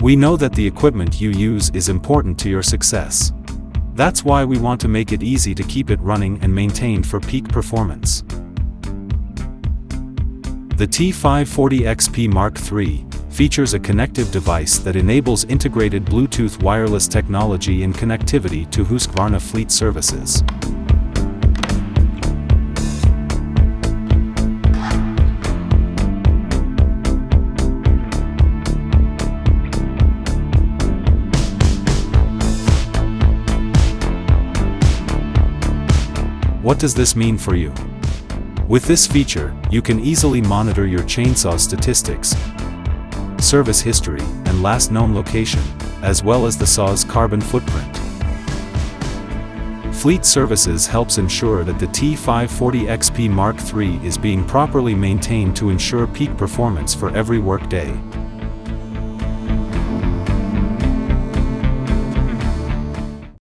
We know that the equipment you use is important to your success. That's why we want to make it easy to keep it running and maintained for peak performance. The T540XP Mark III features a connective device that enables integrated Bluetooth wireless technology and connectivity to Husqvarna fleet services. What does this mean for you? With this feature, you can easily monitor your chainsaw statistics, service history, and last known location, as well as the saw's carbon footprint. Fleet Services helps ensure that the T540XP Mark III is being properly maintained to ensure peak performance for every workday.